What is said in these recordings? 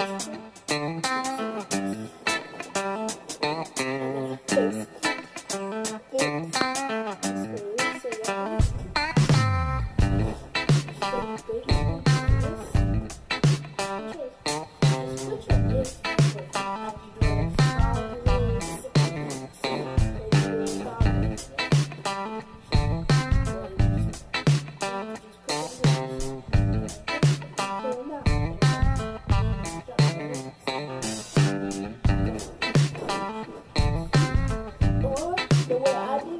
Thank you. I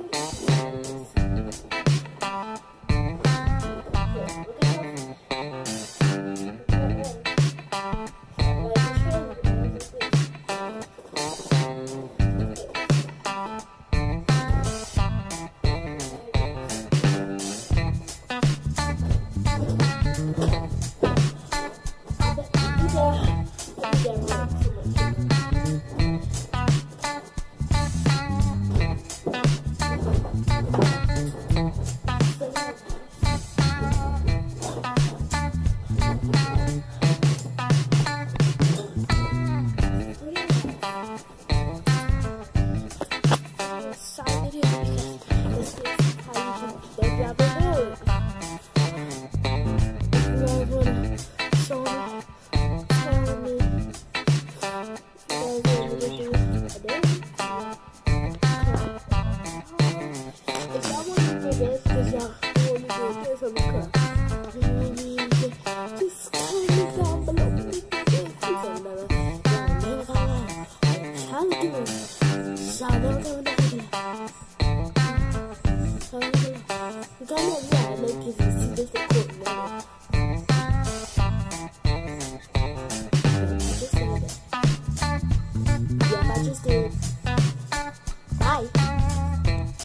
just did.